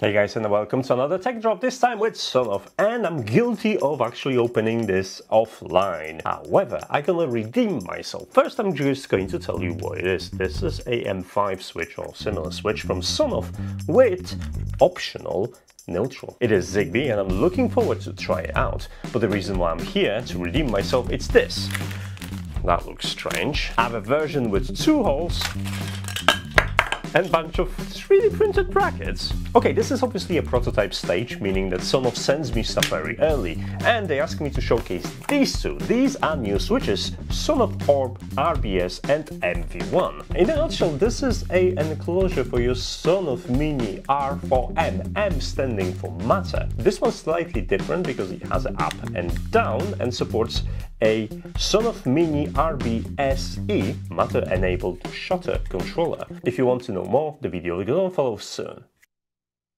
Hey guys and welcome to another tech drop, this time with Sonoff, and I'm guilty of actually opening this offline. However, I'm gonna redeem myself. First I'm just going to tell you what it is. This is a M5 switch or similar switch from Sonoff with optional neutral. It is Zigbee and I'm looking forward to try it out, but the reason why I'm here to redeem myself, it's this. That looks strange. I have a version with two holes and bunch of 3D printed brackets. Okay, this is obviously a prototype stage, meaning that Sonoff sends me stuff very early, and they ask me to showcase these two. These are new switches, Sonoff Orb RBS and MV1. In a nutshell, this is a enclosure for your Sonoff Mini R4M, M standing for Matter. This one's slightly different because it has an up and down and supports a Sonoff Mini RBSE Matter-enabled shutter controller. If you want to know more, the video will follow soon.